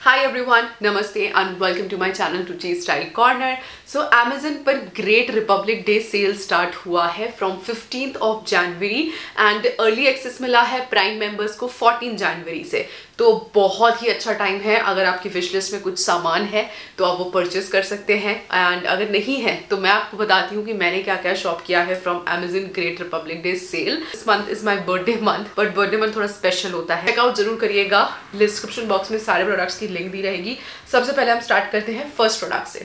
हाय everyone नमस्ते and welcome to my channel to chi style corner so Amazon पर great republic day sale start हुआ है from fifteenth of January and early access मिला है prime members को fourteen January से। तो बहुत ही अच्छा टाइम है, अगर आपकी विश लिस्ट में कुछ सामान है तो आप वो परचेस कर सकते हैं। एंड अगर नहीं है तो मैं आपको बताती हूँ कि मैंने क्या क्या शॉप किया है from Amazon great republic day sale this month is my birthday month but birthday month थोड़ा स्पेशल होता है। चेकआउट ज़रूर करिएगा। डिस्क्रिप्शन बॉक्स में सारे प्रोडक्ट्स की लिंक दी रहेगी। सबसे पहले हम स्टार्ट करते हैं फ़र्स्ट प्रोडक्ट से।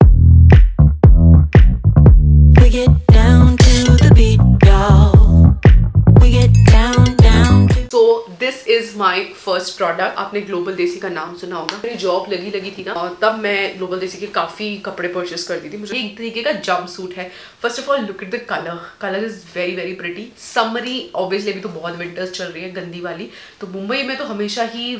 We get down to the beat, my first product आपने ग्लोबल देसी का नाम सुना होगा। मेरी जॉब लगी लगी थी ना, और तब मैं ग्लोबल देसी के काफ़ी कपड़े परचेस करती थी। मुझे एक तरीके का जंप सूट है। First of all look at the colour colour is very very pretty summery obviously अभी तो बहुत विंटर्स चल रही है, गंदी वाली। तो मुंबई में तो हमेशा ही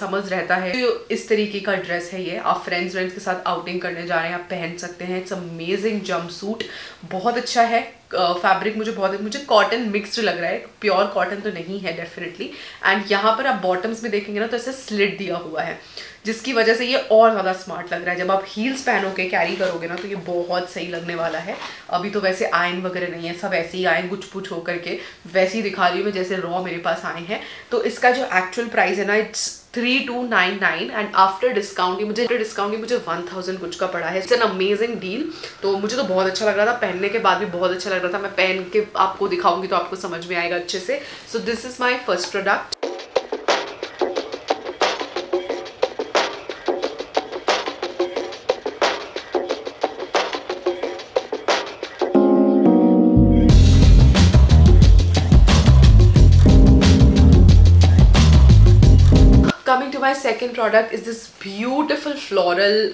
समझ रहता है। तो इस तरीके का ड्रेस है ये। आप फ्रेंड्स फ्रेंड्स के साथ आउटिंग करने जा रहे हैं, आप पहन सकते हैं। इट्स अमेजिंग जम्प सूट बहुत अच्छा है। फैब्रिक मुझे बहुत मुझे कॉटन मिक्सड लग रहा है। प्योर कॉटन तो नहीं है डेफिनेटली एंड यहाँ पर आप बॉटम्स में देखेंगे ना तो ऐसे स्लिट दिया हुआ है, जिसकी वजह से ये और ज़्यादा स्मार्ट लग रहा है। जब आप हील्स पहनोगे कैरी करोगे ना तो ये बहुत सही लगने वाला है। अभी तो वैसे आयन वगैरह नहीं है, सब ऐसे ही आए गुच पुछ होकर के वैसे ही दिखा रही हूँ मैं, जैसे रॉ मेरे पास आए हैं। तो इसका जो एक्चुअल प्राइस है ना it's three two nine nine and after discount मुझे डिस्काउंट मुझे वन थाउज़ेंड कुछ का पड़ा है। इट्स एन अमेजिंग डील तो मुझे तो बहुत अच्छा लग रहा था। पहनने के बाद भी बहुत अच्छा लग रहा था। मैं पहन के आपको दिखाऊँगी तो आपको समझ में आएगा अच्छे से। So this is my first product my second product is this beautiful floral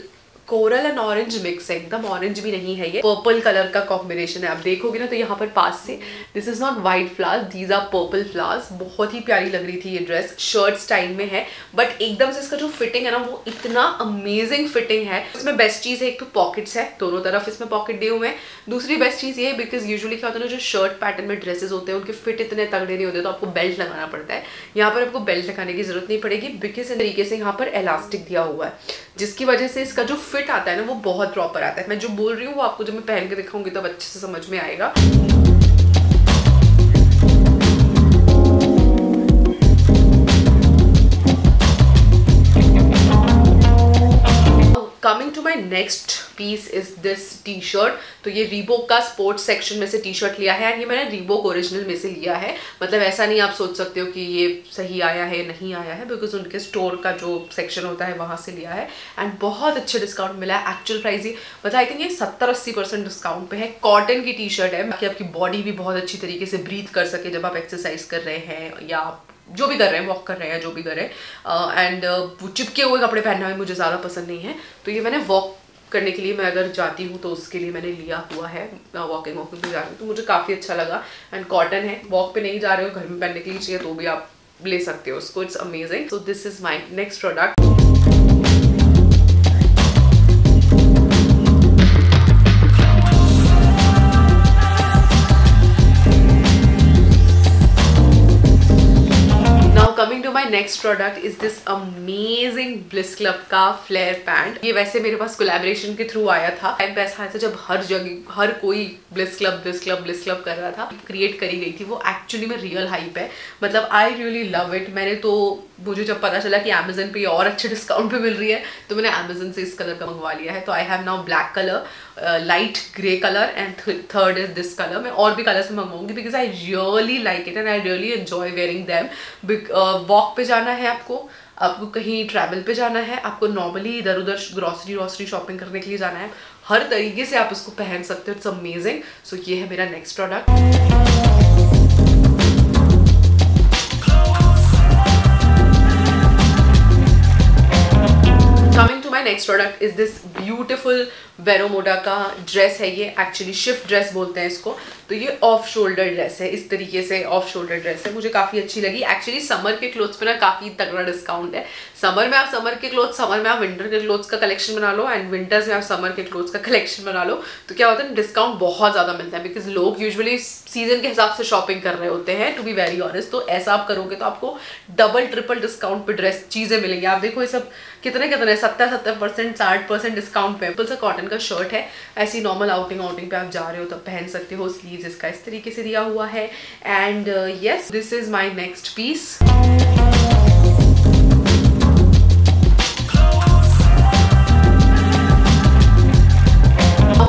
coral and orange mix है। एकदम ऑरेंज भी नहीं है ये। पर्पल कलर का कॉम्बिनेशन है। आप देखोगे ना तो यहाँ पर पास से this is not white flowers these are purple flowers बहुत ही प्यारी लग रही थी ये ड्रेस शर्ट स्टाइल में है। बट एकदम से इसका जो फिटिंग है ना, वो इतना अमेजिंग फिटिंग है। इसमें बेस्ट चीज़ है, एक तो पॉकेट्स है। दोनों तरफ़ इसमें पॉकेट दिए हुए हैं। दूसरी बेस्ट चीज़ ये है बिकॉज़ यूजली क्या होता है ना, जो शर्ट पैटर्न में ड्रेसेस होते हैं, उनके फिट इतने तगड़े नहीं होते तो आपको बेल्ट लगाना पड़ता है। यहाँ पर आपको बेल्ट लगाने की ज़रूरत नहीं पड़ेगी बिकॉज़ इस तरीके से यहाँ पर इलास्टिक दिया हुआ है। जिसकी वजह से इसका जो फिट आता है ना, वो बहुत प्रॉपर आता है। मैं जो बोल रही हूँ, वो आपको जब मैं पहन के दिखाऊँगी, तब अच्छे से समझ में आएगा। Coming to my next piece is this T shirt तो ये रीबोक का स्पोर्ट्स सेक्शन में से टी शर्ट लिया है एंड ये मैंने रीबोक ओरिजिनल में से लिया है। मतलब ऐसा नहीं आप सोच सकते हो कि ये सही आया है, नहीं आया है बिकॉज़ उनके स्टोर का जो सेक्शन होता है, वहाँ से लिया है। एंड बहुत अच्छे डिस्काउंट मिला है एक्चुअल प्राइस ही। मतलब आई थिंक ये सत्तर अस्सी परसेंट डिस्काउंट पे है। कॉटन की टी शर्ट है। बाकी आपकी बॉडी भी बहुत अच्छी तरीके से ब्रीथ कर सके जब आप एक्सरसाइज कर रहे हैं, या आप जो भी कर रहे हैं वॉक कर रहे हैं जो भी कर रहे हैं एंड uh, uh, चिपके हुए कपड़े पहनना भी मुझे ज़्यादा पसंद नहीं है। तो ये मैंने वॉक करने के लिए मैं अगर जाती हूँ तो उसके लिए मैंने लिया हुआ है वॉकिंग वॉकिंग पे जा रही हूँ। तो मुझे काफ़ी अच्छा लगा। एंड कॉटन है। वॉक पे नहीं जा रहे हो घर में पहनने के लिए चाहिए तो भी आप ले सकते हो उसको। It's amazing so this is my next product next product is this amazing Bliss Club का फ्लेयर पैंट ये वैसे मेरे पास कोलेबोरेशन के थ्रू आया था. टाइम पैसा आया था जब हर जगह हर कोई Bliss Club Bliss Club Bliss Club कर रहा था. क्रिएट करी गई थी. वो एक्चुअली में रियल हाइप है. मतलब आई रियली लव इट मैंने तो मुझे जब पता चला कि अमेजन पे और अच्छे डिस्काउंट पे मिल रही है तो मैंने अमेजन से इस कलर का मंगवा लिया है. तो I have now black colour light grey colour and third is this colour मैं और भी कलर से मंगवाऊँगी because I really like it and I really enjoy wearing them walk पे जाना है आपको आपको कहीं ट्रैवल पे जाना है, आपको नॉर्मली इधर उधर ग्रॉसरी वॉसरी शॉपिंग करने के लिए जाना है, हर तरीके से आप इसको पहन सकते हो इट्स अमेजिंग सो ये है मेरा next product next product is this beautiful Vero Moda का ड्रेस है ये. एक्चुअली शिफ्ट ड्रेस बोलते हैं इसको. तो ये ऑफ़ शोल्डर ड्रेस है. इस तरीके से ऑफ़ शोल्डर ड्रेस है. मुझे काफ़ी अच्छी लगी. एक्चुअली समर के क्लोथ्स पे ना काफ़ी तगड़ा डिस्काउंट है. समर में आप समर के क्लोथ समर में आप विंटर के क्लोथ्स का कलेक्शन बना लो एंड विंटर्स में आप समर के क्लोथ्स का कलेक्शन बना लो. तो क्या होता है डिस्काउंट बहुत ज़्यादा मिलता है बिकॉज़ लोग यूजली सीज़न के हिसाब से शॉपिंग कर रहे होते हैं टू बी वेरी ऑनेस्ट तो ऐसा आप करोगे तो आपको डबल ट्रिपल डिस्काउंट पर ड्रेस चीज़ें मिलेंगी. आप देखो ये सब कितने कितने सत्तर सत्तर परसेंट साठ परसेंट डिस्काउंट पे बिल्कुल सा कॉटन का शर्ट है, ऐसी नॉर्मल आउटिंग आउटिंग पे आप जा रहे हो, तब पहन सकते हो स्लीव्स इसका इस तरीके से दिया हुआ है। And yes this is my next piece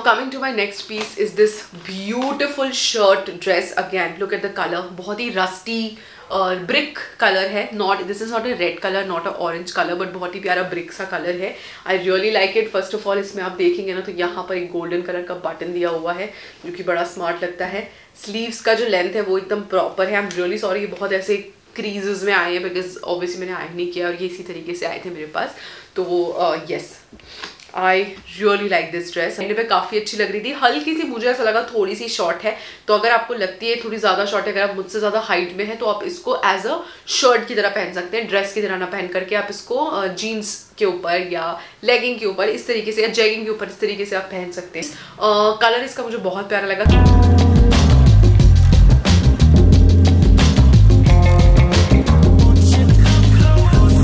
coming to my next piece is this beautiful shirt dress again. Look at the color. बहुत ही rusty ब्रिक कलर है. Not this is not a red colour not a orange colour but बहुत ही प्यारा brick सा colour है. I really like it first of all इसमें आप देखेंगे ना तो यहाँ पर एक गोल्डन कलर का बटन दिया हुआ है, जो कि बड़ा स्मार्ट लगता है. स्लीव्स का जो लेंथ है, वो एकदम प्रॉपर है. आई एम रियली सॉरी बहुत ऐसे क्रीजेज में आए हैं बिकॉज़ ऑब्वियसली मैंने आयन नहीं किया और ये इसी तरीके से आए थे मेरे पास. तो वो yes I really like this dress मेरे पे काफ़ी अच्छी लग रही थी। हल्की सी मुझे ऐसा लगा थोड़ी सी शॉर्ट है। तो अगर आपको लगती है थोड़ी ज़्यादा शॉर्ट है, अगर आप मुझसे ज़्यादा हाइट में है तो आप इसको एज अ शर्ट की तरह पहन सकते हैं। ड्रेस की तरह ना पहन करके आप इसको जीन्स के ऊपर या लेगिंग के ऊपर इस तरीके से या जेगिंग के ऊपर इस तरीके से आप पहन सकते हैं। कलर इसका मुझे बहुत प्यारा लगा।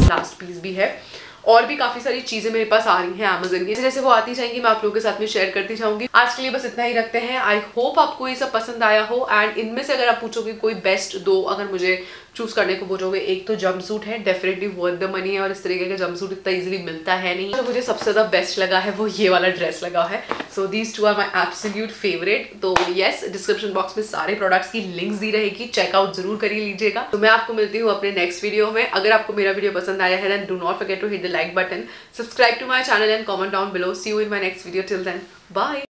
लास्ट पीस भी है। और भी काफ़ी सारी चीज़ें मेरे पास आ रही हैं अमेजन की। जैसे वो आती जाएँगी, मैं आप लोगों के साथ में शेयर करती जाऊँगी। आज के लिए बस इतना ही रखते हैं। आई होप आपको ये सब पसंद आया हो एंड इनमें से अगर आप पूछोगे कोई बेस्ट दो अगर मुझे चूज़ करने को बोलोगे, एक तो जम सूट है डेफिनेटली वर्थ द मनी है और इस तरीके का जम सूट इतना इजिली मिलता है नहीं। तो मुझे सबसे ज़्यादा बेस्ट लगा है वो ये वाला ड्रेस लगा है। So these two are my absolute favourite तो येस डिस्क्रिप्शन बॉक्स में सारे प्रोडक्ट्स की लिंक्स दी रहेगी. चेकआउट ज़रूर कर लीजिएगा. तो मैं आपको मिलती हूँ अपने नेक्स्ट वीडियो में. अगर आपको मेरा वीडियो पसंद आया है then do not forget to hit the like button subscribe to my channel and comment down below see you in my next video till then bye